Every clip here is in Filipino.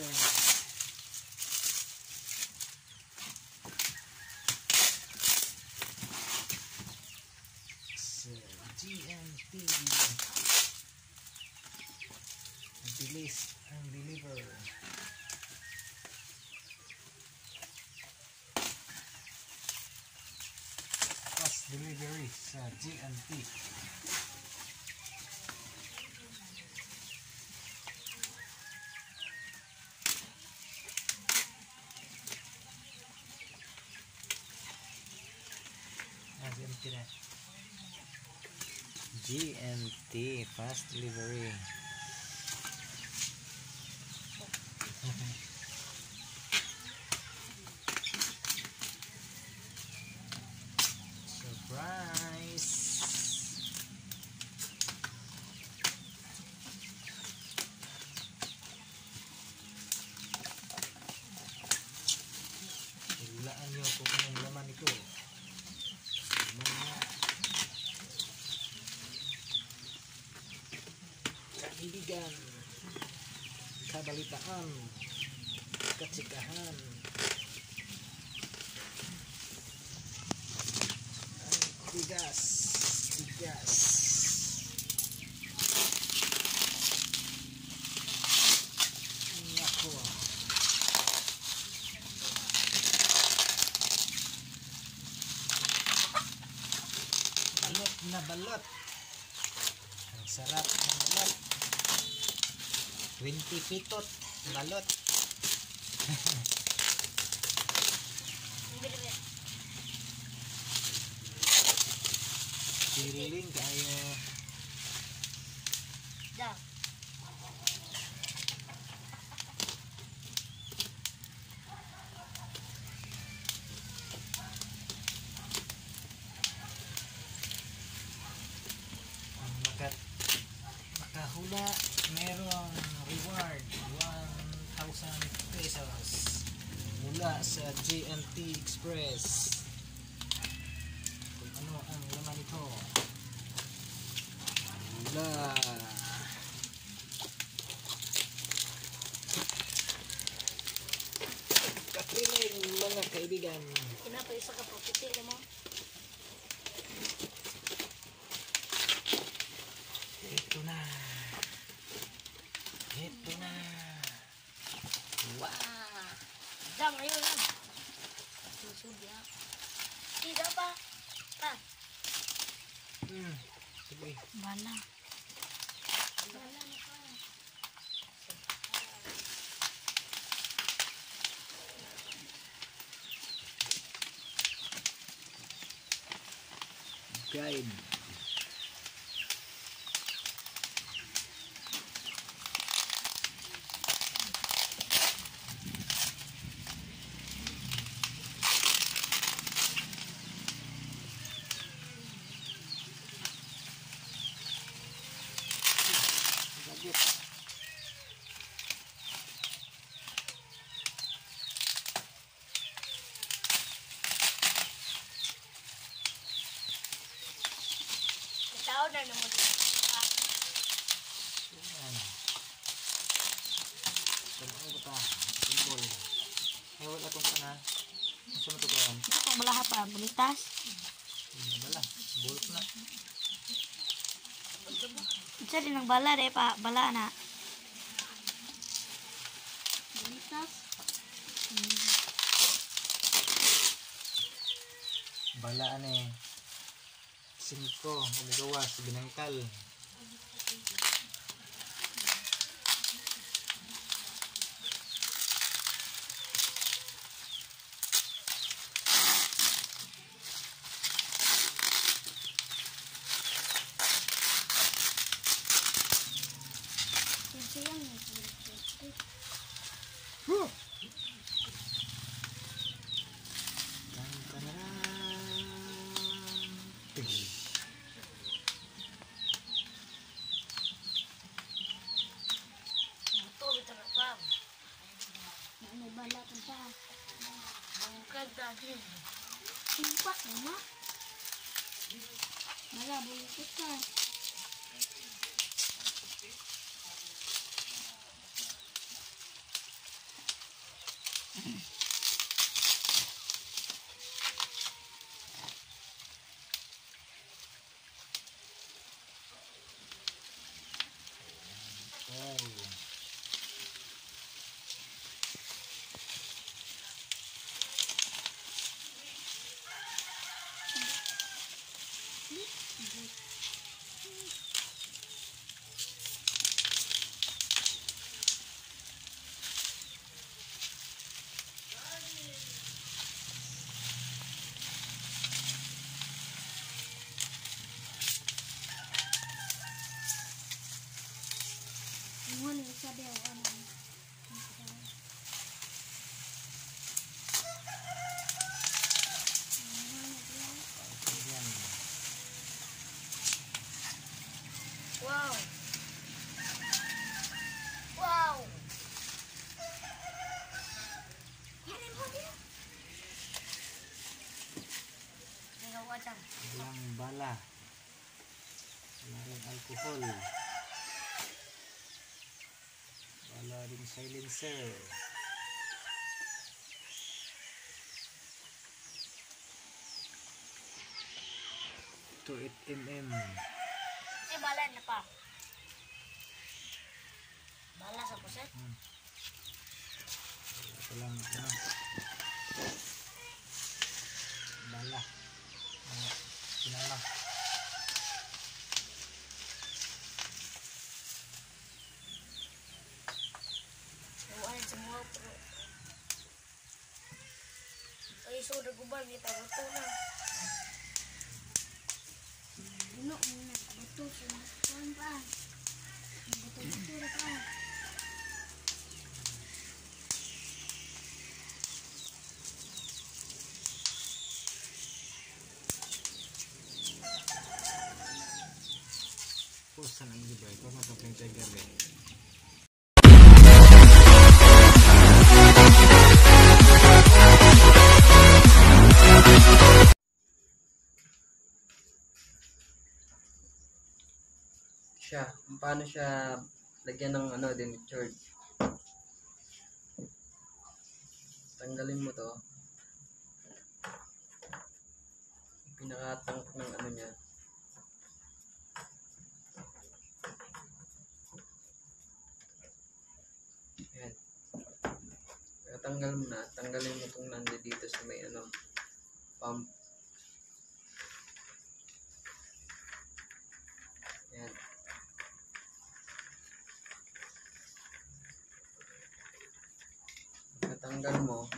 good. DMP release and deliver fast delivery uh, DMP GMT fast delivery. Kaibigan, kabalitaan, katsikahan, ang tigas, tigas. Nako. Balot na balot. Ang sarap ng balot. 20 pitot balot. Siriling kayo. Dah. Ang makat makahula merong reward 1,000 pesos mula sa GMT Express kung ano ang laman nito wala kapiling mga kaibigan Kenapa isa ka paputi mo? ito na ito na wow Dah, ayo lah. Susu dia. Tidak apa. Ah, hmm. sige. Bala guide powder na mo. Tumaw ba ta? Timbol. Ay, wala itong kana. Masa ito gawin? Ito kung malaha pa. Bulitas. Bala. Bulot na. Isa din ang bala. Dahil pa. Bala na. Bulitas. Bala na eh. 5 umigawas binangkal Huh. Bungkag dahil. Simpak na. Mala, bungkag ka. Walang bala. Rin alcohol. Wala rin silencer. To 8 mm. Si bala na pa. Bala sa puset? Hmm. Ito lang ano. Bala. Ano, 不能了。Ng iba. Ito na ito pang tiger eh. siya, paano siya lagyan ng ano, denatured. Tanggalin mo to. Pinakatank ng ano niya. Tanggal mo na, tanggalin mo itong nandi dito sa may ano, pump. Ayan. Pagkatanggal mo,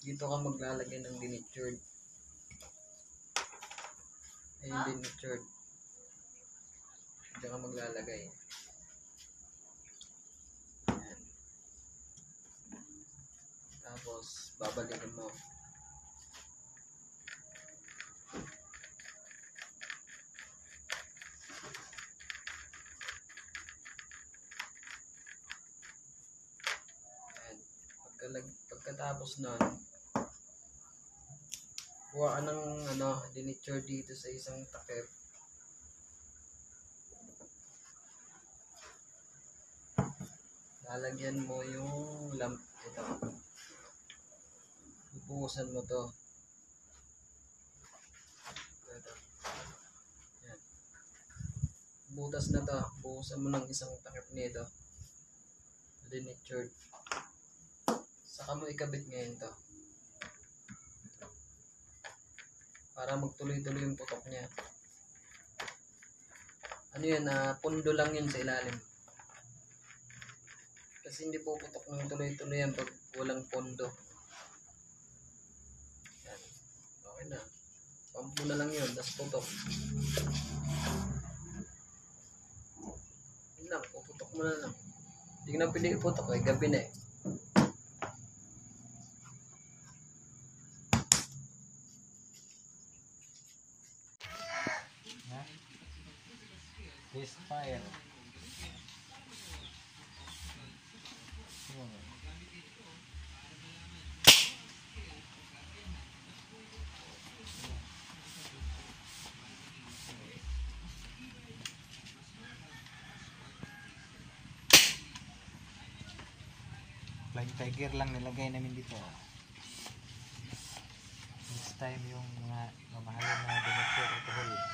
dito ka maglalagay ng denatured. Ayun denatured. Dito ka maglalagay. Tapos, babalikan mo. Ayan. Pagkalag, pagkatapos nun, kuha ka ng ano, denatured dito sa isang takip. Lalagyan mo yung lamp. Ito. Ipuusan mo to. Yan. Butas na to. Buusan mo ng isang takip nito. Denatured. Saka mo ikabit ngayon to. Para magtuloy-tuloy yung putok niya. Ano yan, ah, pundo lang yun sa ilalim. Kasi hindi po putok ng tuloy-tuloy yan pag walang pondo. Yan. Okay na. Pampo na lang yun, tapos putok. Yun lang, puputok mo na lang. Hindi na pili iputok eh, gabi na eh. This fire. Flying Tiger lang nilagay namin dito. Next time yung mga mamahalin na dimethyl alcohol.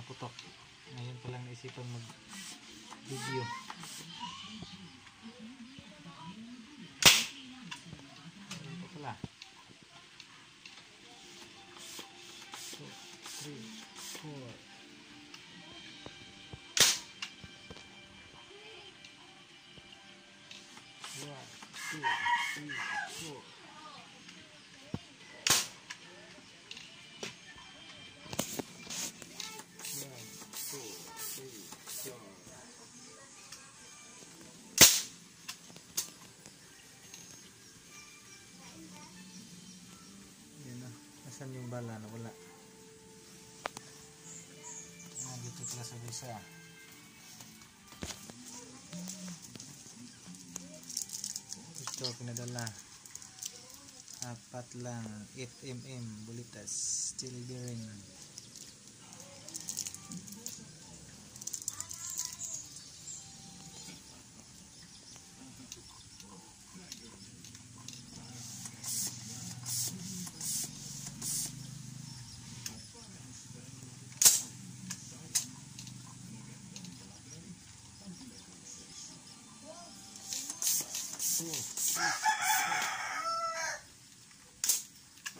Pinaputok. Ngayon pa lang naisipan mag video. Ayun pa pala. Two, three, four. One, two, three, Nasaan yung bala? Nawala. Ah, pala sa bulsa. Ito, pinadala. Apat lang. 8 mm. Bulitas. Steel bearing.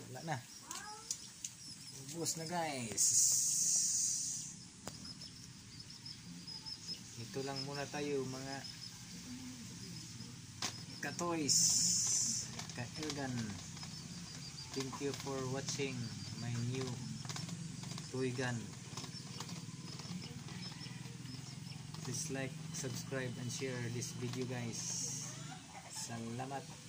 Wala na. Ubus na guys. Ito lang muna tayo mga katoys. Ka-Elgan. Thank you for watching my new toy gun. Please like, subscribe, and share this video guys. Salamat.